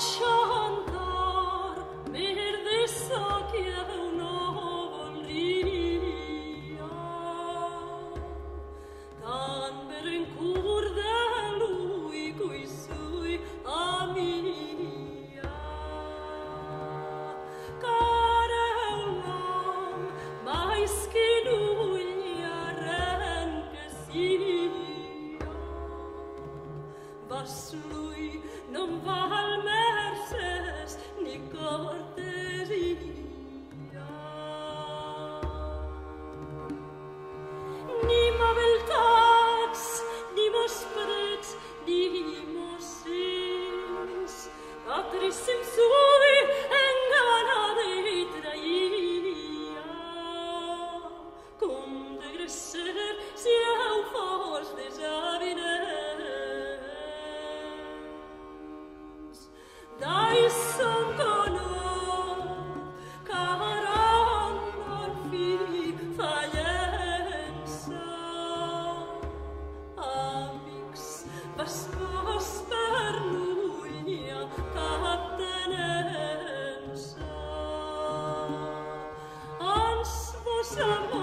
cantar, mir de noveltà 怎么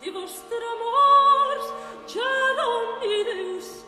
di vostra mors, già non mi deus